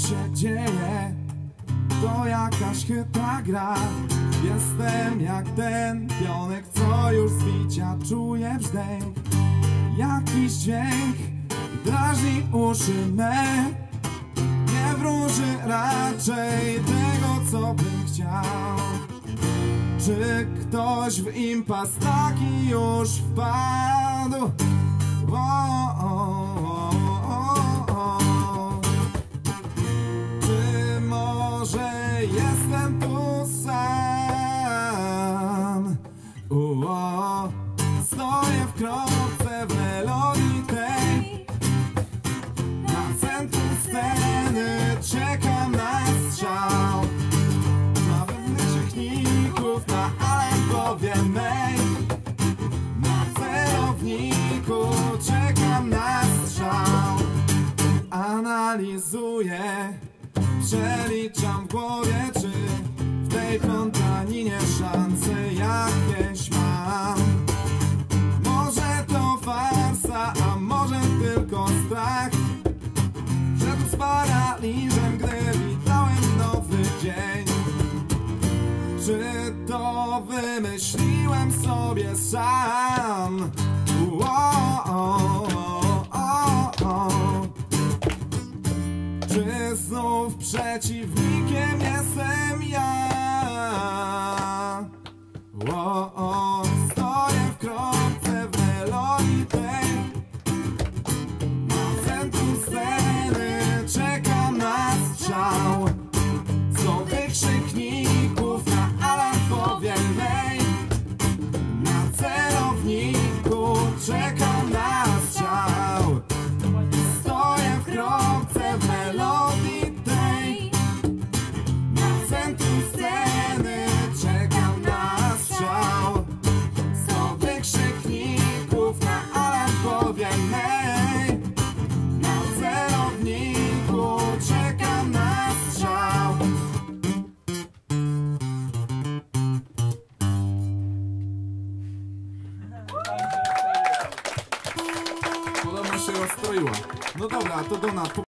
się dzieje. To jakaś chytra gra. Jestem jak ten pionek, co już z bicia czuje brzdęk. Jakiś dźwięk drażni uszy me. Nie wróży raczej tego, co bym chciał. Czy ktoś w impas taki już wpadł? Stoję w kropce w melodii tej. Na centrum sceny czekam na strzał. Na pewnych techników, na alarmowie mej. Na celowniku czekam na strzał. Analizuję, przeliczam w głowie, czy w tej Czy to wymyśliłem sobie sam? Czy znów przeciwnikiem jestem ja? Stoję w kropce w melodii No dobra, to Donat,